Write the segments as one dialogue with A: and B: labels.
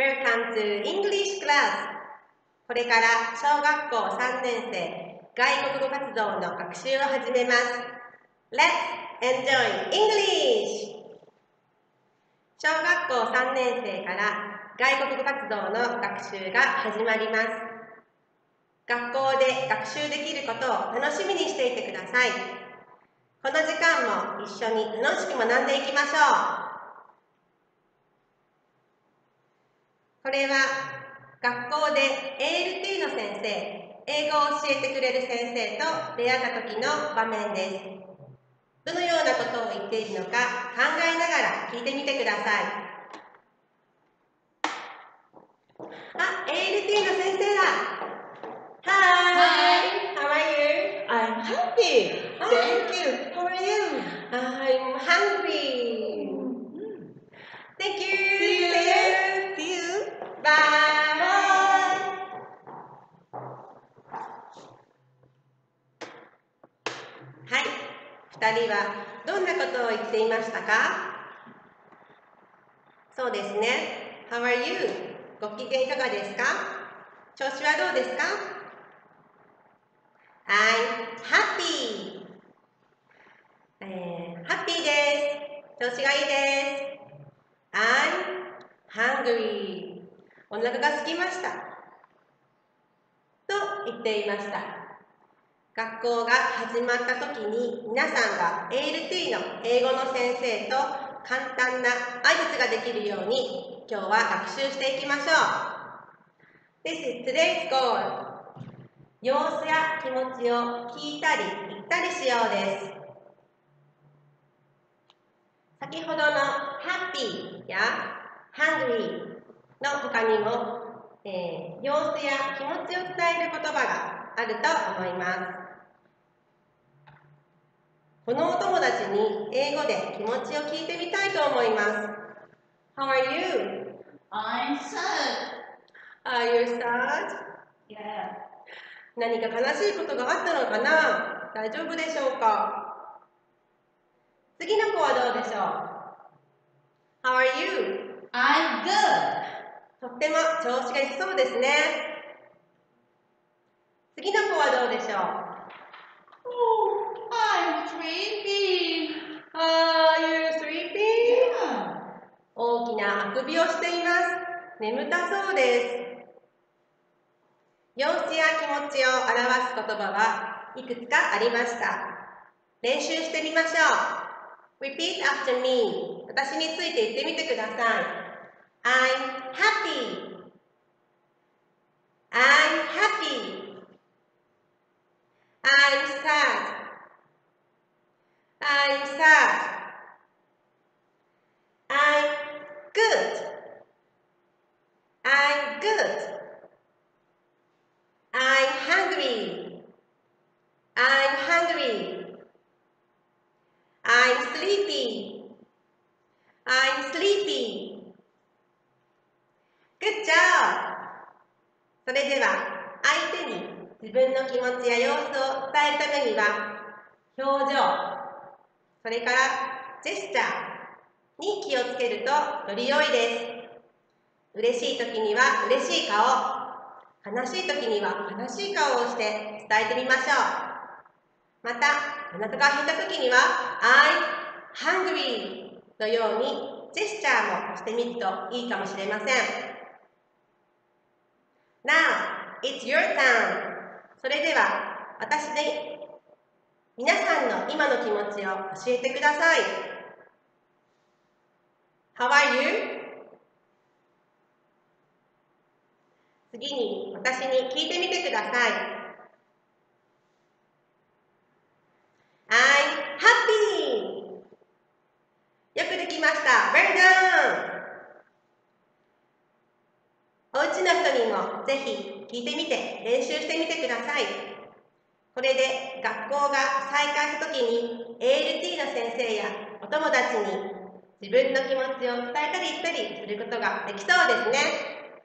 A: Welcome to English class! これから小学校3年生外国語活動の学習を始めます。Let's enjoy English! 小学校3年生から外国語活動の学習が始まります。学校で学習できることを楽しみにしていてください。この時間も一緒に楽しく学んでいきましょう。これは学校で ALT の先生、英語を教えてくれる先生と出会った時の場面です。どのようなことを言っているのか考えながら聞いてみてください。あ、ALT の先生だ Hi! How are you?
B: I'm happy. Thank you. How are you?
A: I'm hungry. Thank you. はい、2人はどんなことを言っていましたか？そうですね。How are you? ご機嫌いかがですか？調子はどうですか ?I'm happy! えー、ハッピーです。調子がいいです。I'm hungry. お腹が空きました。と言っていました。学校が始まった時に皆さんが ALT の英語の先生と簡単な挨拶ができるように今日は学習していきましょう。This is today's goal. 様子や気持ちを聞いたり言ったりしようです。先ほどの happy や hungry の他にも、えー、様子や気持ちを伝える言葉があると思います。このお友達に英語で気持ちを聞いてみたいと思います。How are you?
B: I'm sad.
A: Are you sad?
B: Yeah.
A: 何か悲しいことがあったのかな？大丈夫でしょうか？次の子はどうでしょう ?How are you?
B: I'm good.
A: とっても調子がいいそうですね。次の子はどうでしょう
B: ？Oh, I'm sleepy.
A: Are you sleeping?
B: Yeah.
A: 大きなあくびをしています。眠たそうです。様子や気持ちを表す言葉はいくつかありました。練習してみましょう。Repeat after me. 私について言ってみてください。I'm happy. I'm happy. I'm sad. I'm sad. I'm good. I'm good. I'm hungry. I'm hungry. I'm sleepy. I'm sleepy. Good job! それでは相手に自分の気持ちや様子を伝えるためには表情、それからジェスチャーに気をつけるとより良いです。嬉しい時には嬉しい顔、悲しい時には悲しい顔をして伝えてみましょう。また、お腹が減った時には I'm hungry のようにジェスチャーもしてみるといいかもしれません。Now, it's your turn. それでは、私に皆さんの今の気持ちを教えてください。How are you? 次に私に聞いてみてください。I'm happy! よくできました。Well done! 士の人にもぜひ聞いてみて練習してみてください。これで学校が再開した時に ALT の先生やお友達に自分の気持ちを伝えたり言ったりすることができそうですね。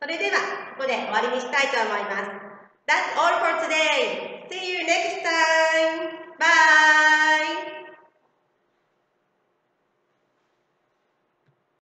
A: それではここで終わりにしたいと思います。That's all for today.